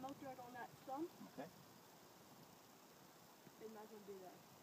motor on that stump, Okay. it might as well be there.